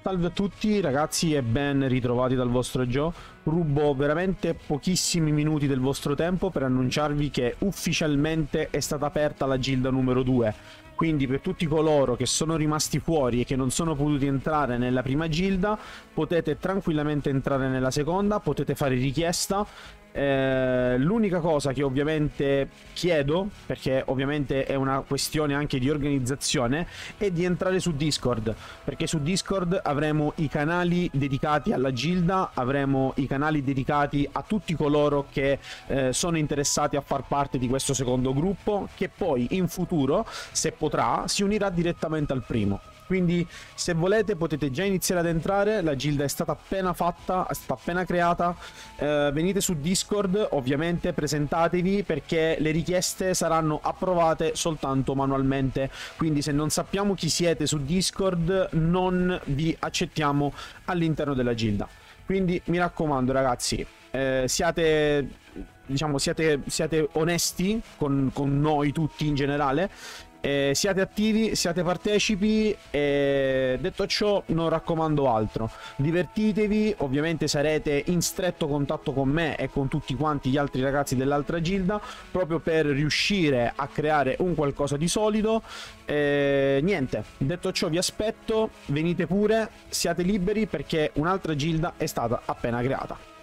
Salve a tutti ragazzi e ben ritrovati dal vostro Joe. Rubo veramente pochissimi minuti del vostro tempo per annunciarvi che ufficialmente è stata aperta la gilda numero 2. Quindi per tutti coloro che sono rimasti fuori e che non sono potuti entrare nella prima gilda, potete tranquillamente entrare nella seconda, potete fare richiesta eh, l'unica cosa che ovviamente chiedo, perché ovviamente è una questione anche di organizzazione, è di entrare su Discord, perché su Discord avremo i canali dedicati alla Gilda, avremo i canali dedicati a tutti coloro che eh, sono interessati a far parte di questo secondo gruppo, che poi in futuro, se potrà, si unirà direttamente al primo. Quindi se volete potete già iniziare ad entrare, la gilda è stata appena fatta, è stata appena creata, eh, venite su Discord, ovviamente presentatevi perché le richieste saranno approvate soltanto manualmente, quindi se non sappiamo chi siete su Discord non vi accettiamo all'interno della gilda. Quindi mi raccomando ragazzi, eh, siate diciamo siate, siate onesti con, con, noi tutti in generale eh, siate attivi, siate partecipi e detto ciò non raccomando altro. Divertitevi, ovviamente sarete in stretto contatto con me e con tutti quanti gli altri ragazzi dell'altra gilda proprio per riuscire a creare un qualcosa di solido. Eh, niente, detto ciò vi aspetto, venite pure, siate liberi perché un'altra gilda è stata appena creata.